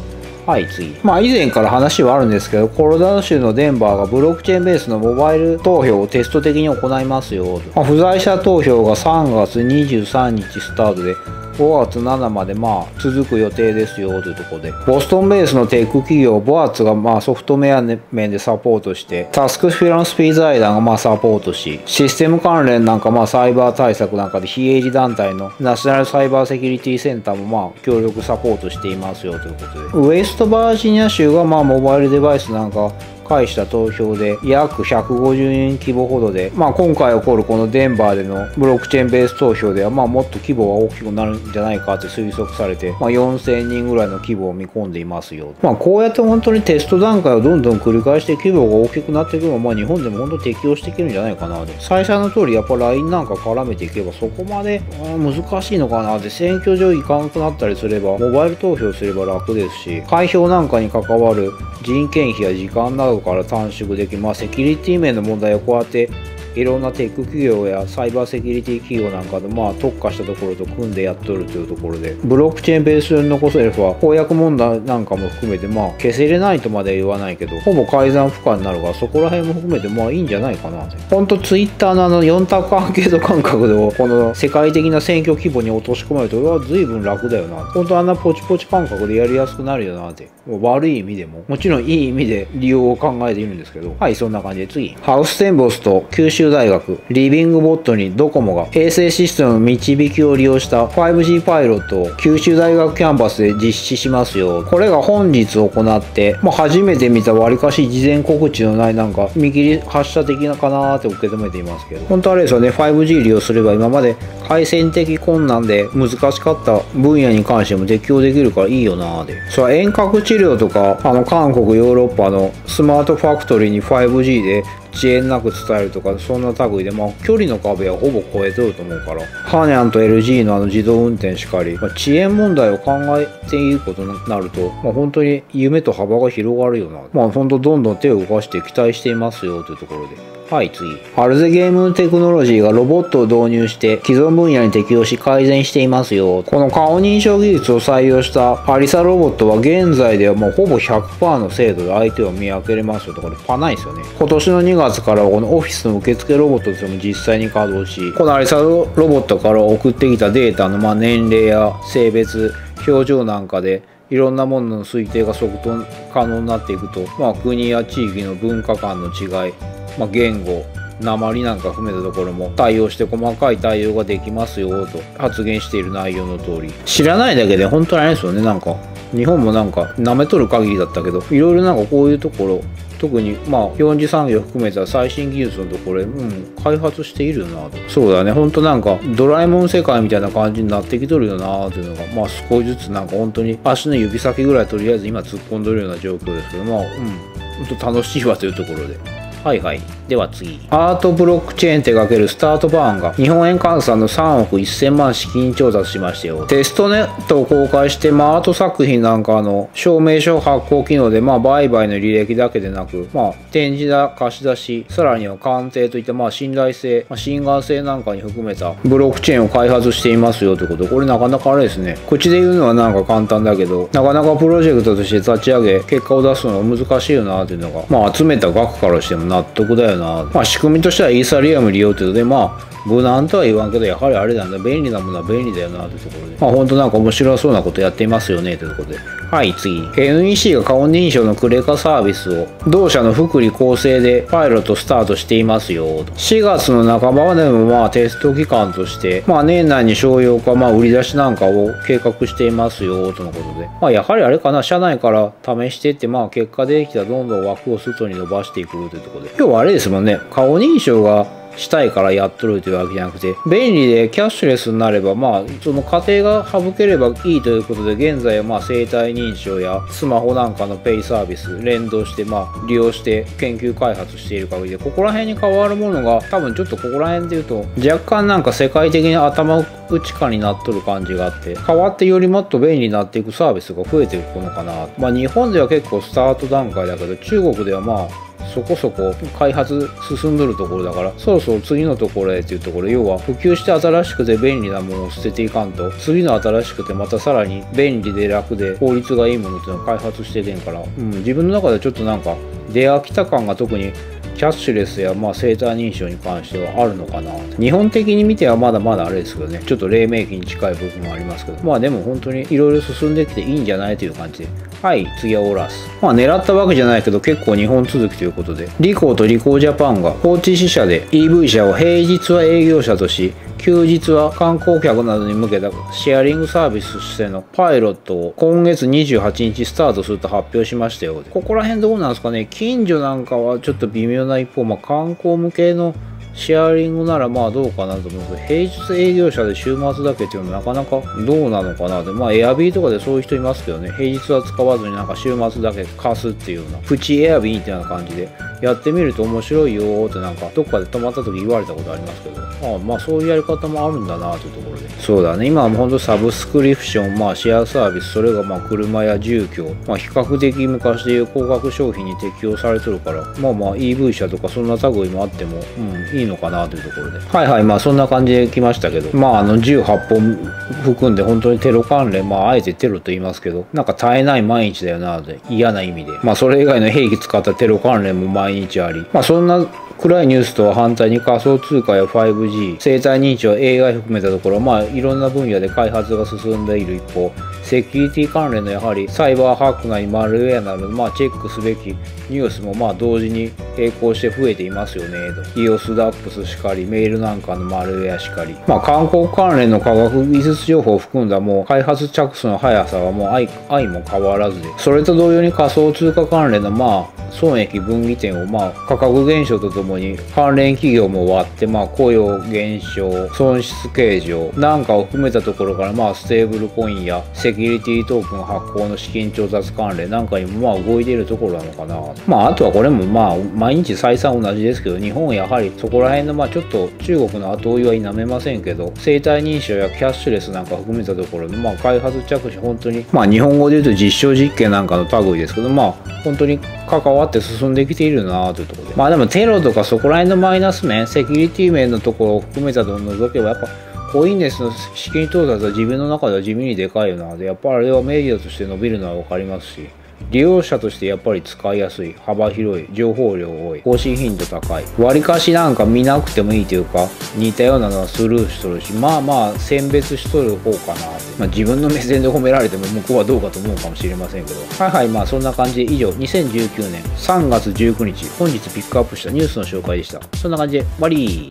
はい次。まあ以前から話はあるんですけどコロラド州のデンバーがブロックチェーンベースのモバイル投票をテスト的に行いますよ、まあ、不在者投票が3月23日スタートで5月7までまあ続く予定ですよというところで、ボストンベースのテック企業、ボアーツがまあソフトウェア面でサポートして、タスクフィランスピーズアイダーがまあサポートし、システム関連なんかまあサイバー対策なんかで非営利団体のナショナルサイバーセキュリティセンターもまあ協力サポートしていますよということで、ウエストバージニア州がまあモバイルデバイスなんか介した投票で約150人規模ほどで、まあ、今回起こるこのデンバーでのブロックチェーンベース投票では、まあ、もっと規模は大きくなるんじゃないかって推測されて、まあ、4000人ぐらいの規模を見込んでいますよ。まあ、こうやって本当にテスト段階をどんどん繰り返して規模が大きくなっていくのは、まあ、日本でも本当適用していけるんじゃないかなと。最初の通りやっぱ LINE なんか絡めていけばそこまで難しいのかなって選挙上行かなくなったりすればモバイル投票すれば楽ですし開票なんかに関わる人件費や時間などから短縮できまあセキュリティ面の問題をこうやっていろんなテック企業やサイバーセキュリティ企業なんかで、まあ、特化したところと組んでやっとるというところで、ブロックチェーンベースに残せれば、公約問題なんかも含めて、まあ、消せれないとまで言わないけど、ほぼ改ざん不可になるが、そこら辺も含めて、まあいいんじゃないかなほんと、ツイッターのあの4択アンケート感覚で、この世界的な選挙規模に落とし込まれると、は随分楽だよな。ほんとあんなポチポチ感覚でやりやすくなるよなって。悪い意味でも、もちろんいい意味で利用を考えているんですけど、はい、そんな感じで次。ハウステンボスと九州州大学、リビングボットにドコモが衛星システムの導きを利用した 5G パイロットを九州大学キャンパスで実施しますよ。これが本日行って、まあ、初めて見た割かし事前告知のないなんか見切り発射的なかなーって受け止めていますけど、本当あれですよね、5G 利用すれば今まで回線的困難で難しかった分野に関しても適用できるからいいよなーで。それは遠隔治療とか、あの韓国、ヨーロッパのスマートファクトリーに 5G で遅延なく伝えるとかそんな類で、まあ、距離の壁はほぼ超えとると思うから。ハーニャンと LG のあの自動運転しかり、まあ、遅延問題を考えていることになると、まあ、本当に夢と幅が広がるよな。まあ本当どんどん手を動かして期待していますよというところで。はい、次。アルゼゲームテクノロジーがロボットを導入して既存分野に適用し改善していますよ。この顔認証技術を採用したアリサロボットは現在ではもうほぼ100%の精度で相手を見分けれますよとこれパないですよね。今年の2月からはこのオフィスの受付ロボットとしても実際に稼働し、このアリサロボットから送ってきたデータのま年齢や性別、表情なんかでいろんなものの推定が即答可能になっていくと、まあ、国や地域の文化間の違いまあ、言語鉛なんか含めたところも対応して細かい対応ができますよと発言している内容の通り。知らないだけで本当にあれですよねなんか。日本もなんか舐めとる限りだったけどいろいろなんかこういうところ特にまあ4次産業含めた最新技術のところ、うん、開発しているなと。そうだね。ほんとなんかドラえもん世界みたいな感じになってきとるよなっていうのがまあ少しずつなんか本当に足の指先ぐらいとりあえず今突っ込んどるような状況ですけどまあうん。本当楽しいわというところで。はいはい。では次。アートブロックチェーン手掛けるスタートバーンが日本円換算の3億1000万資金調達しましたよ。テストネットを公開して、まあ、アート作品なんかの証明書発行機能で、まあ、売買の履歴だけでなく、まあ、展示だ、貸し出し、さらには鑑定といった、まあ、信頼性、まあ、心眼性なんかに含めたブロックチェーンを開発していますよということ、これなかなかあれですね。口で言うのはなんか簡単だけど、なかなかプロジェクトとして立ち上げ、結果を出すのは難しいよなっていうのが、まあ、集めた額からしても納得だよな。まあ仕組みとしてはイーサリアム利用というので、まあ無難とは言わんけど、やはりあれなんだ、便利なものは便利だよなというところで、まあ本当なんか面白そうなことやっていますよねというところで。はい、次。NEC が顔認証のクレカサービスを同社の福利厚生でパイロットスタートしていますよと。4月の半ばまでもまあテスト期間として、まあ年内に商用化、まあ売り出しなんかを計画していますよとのことで。まあやはりあれかな、社内から試していって、まあ結果できたらどんどん枠を外に伸ばしていくというところで。要はあれですもんね、顔認証がしたいからやっとるというわけじゃなくて、便利でキャッシュレスになれば、まあ、その過程が省ければいいということで、現在はまあ生体認証やスマホなんかのペイサービス連動して、まあ、利用して研究開発している限りで、ここら辺に変わるものが、多分ちょっとここら辺で言うと、若干なんか世界的に頭打ち化になっとる感じがあって、変わってよりもっと便利になっていくサービスが増えていくのかな。まあ、日本では結構スタート段階だけど、中国ではまあ、そこそこ開発進んどるところだからそろそろ次のところへっていうところ要は普及して新しくて便利なものを捨てていかんと。次の新しくてまたさらに便利で楽で効率がいいものっていうのを開発しててんから、うん、自分の中でちょっとなんか出飽きた感が特にキャッシュレスやまあ生体認証に関してはあるのかな。日本的に見てはまだまだあれですけどね。ちょっと黎明期に近い部分もありますけど。まあでも本当にいろいろ進んできていいんじゃないという感じで。はい次はオラス。まあ狙ったわけじゃないけど結構日本続きということで。リコーとリコージャパンが放置支社で EV 車を平日は営業車とし休日は観光客などに向けたシェアリングサービスとしてのパイロットを今月28日スタートすると発表しましたよここら辺どうなんですかね。近所なんかはちょっと微妙な一方、まあ、観光向けのシェアリングならまあどうかなと思うけど、平日営業者で週末だけっていうのはなかなかどうなのかな。って、まあエアビーとかでそういう人いますけどね、平日は使わずになんか週末だけ貸すっていうような、プチエアビーみたいな感じで。やってみると面白いよーってなんかどっかで泊まった時言われたことありますけど、ああまあそういうやり方もあるんだなというところで。そうだね、今は本当サブスクリプション、まあシェアサービス、それがまあ車や住居、まあ比較的昔でいう高額商品に適用されてるから、まあまあ EV 車とかそんな類もあっても、うん、いいのかなというところで。はいはい、まあそんな感じで来ましたけど、まああの18本含んで本当にテロ関連、まああえてテロと言いますけど、なんか絶えない毎日だよな、嫌な意味で。まあそれ以外の兵器使ったテロ関連も毎日あり、まあそんな暗いニュースとは反対に仮想通貨や 5G、生体認証、AI 含めたところ、まあいろんな分野で開発が進んでいる一方、セキュリティ関連のやはりサイバーハックなりマルウェアなど、まあ、チェックすべきニュースもまあ同時に並行して増えていますよねと。EOS ダックスしかり、メールなんかのマルウェアしかり。まあ韓国関連の科学技術情報を含んだもう開発着手の速さはもう愛も変わらずで、それと同様に仮想通貨関連のまあ損益分岐点をまあ価格減少とともに関連企業も割ってまあ雇用減少、損失計上なんかを含めたところからまあステーブルコインやセキュリティトークン発行の資金調達関連なんかにもまあ動いているところなのかな。まああとはこれもまあ毎日採算同じですけど日本はやはりそこら辺のまあちょっと中国の後追いは否めませんけど生体認証やキャッシュレスなんか含めたところのまあ開発着手本当にまあ日本語で言うと実証実験なんかの類ですけどまあ本当に関わって進んできているなというところで。まあでもテロとかそこら辺のマイナス面セキュリティ面のところを含めたと除けばやっぱコインネスの資金調達は自分の中では地味にでかいよなでやっぱりあれはメディアとして伸びるのは分かりますし。利用者としてやっぱり使いやすい幅広い情報量多い更新頻度高い割りかしなんか見なくてもいいというか似たようなのはスルーしとるしまあまあ選別しとる方かなまあ、自分の目線で褒められても向こうはどうかと思うかもしれませんけど。はいはいまあそんな感じ。で以上。2019年3月19日。本日ピックアップしたニュースの紹介でした。そんな感じで終わり